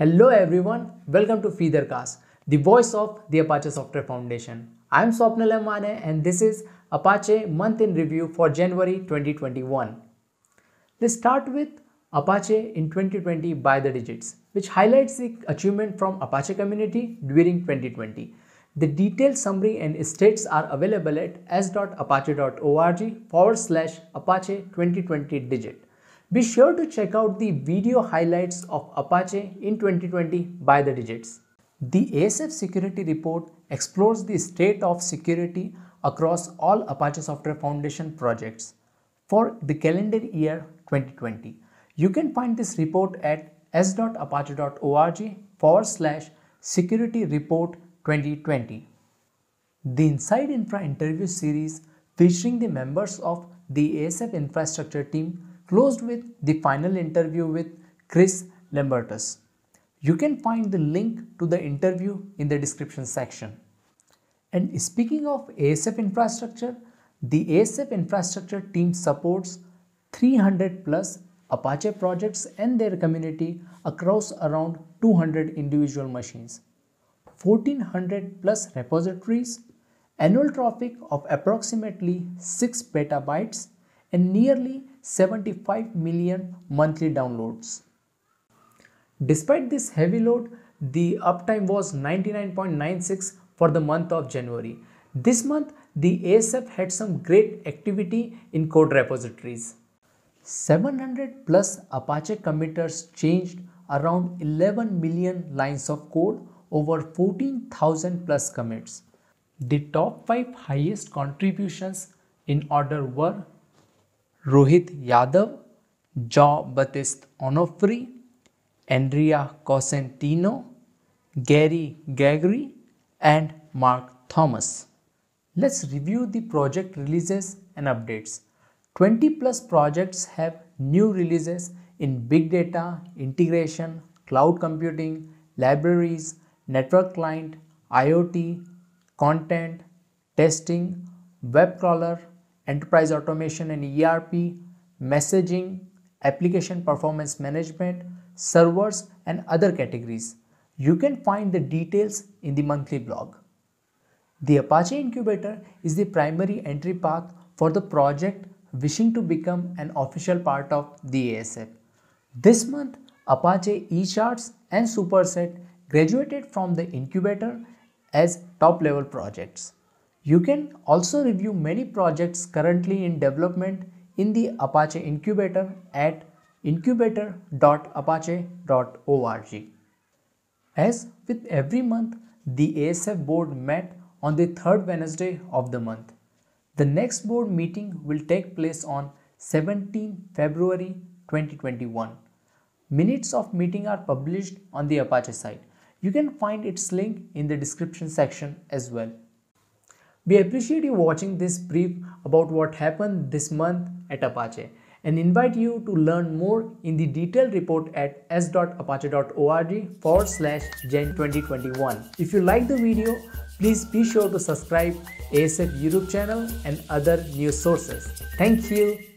Hello everyone, welcome to FeatherCast, the voice of the Apache Software Foundation. I am Swapnil Mane and this is Apache Month in Review for January 2021. Let's start with Apache in 2020 by the digits, which highlights the achievement from Apache community during 2020. The detailed summary and stats are available at s.apache.org forward slash Apache 2020 digit. Be sure to check out the video highlights of Apache in 2020 by the digits. The ASF security report explores the state of security across all Apache Software Foundation projects for the calendar year 2020. You can find this report at s.apache.org forward slash security report 2020. The Inside Infra interview series featuring the members of the ASF infrastructure team closed with the final interview with Chris Lambertus. You can find the link to the interview in the description section. And speaking of ASF infrastructure, the ASF infrastructure team supports 300 plus Apache projects and their community across around 200 individual machines, 1400 plus repositories, annual traffic of approximately 6 petabytes, and nearly 75 million monthly downloads. Despite this heavy load, the uptime was 99.96 for the month of January. This month, the ASF had some great activity in code repositories. 700 plus Apache committers changed around 11 million lines of code over 14,000 plus commits. The top 5 highest contributions in order were Rohit Yadav, Jean Baptiste Onofre, Andrea Cosentino, Gary Gregory, and Mark Thomas. Let's review the project releases and updates. 20 plus projects have new releases in big data, integration, cloud computing, libraries, network client, IoT, content, testing, web crawler, enterprise automation and ERP, messaging, application performance management, servers and other categories. You can find the details in the monthly blog. The Apache Incubator is the primary entry path for the project wishing to become an official part of the ASF. This month, Apache eCharts and Superset graduated from the incubator as top level projects. You can also review many projects currently in development in the Apache Incubator at incubator.apache.org. As with every month, the ASF board met on the third Wednesday of the month. The next board meeting will take place on 17 February 2021. Minutes of meeting are published on the Apache site. You can find its link in the description section as well. We appreciate you watching this brief about what happened this month at Apache and invite you to learn more in the detailed report at s.apache.org forward slash Jan 2021. If you like the video, please be sure to subscribe ASF YouTube channel and other news sources. Thank you.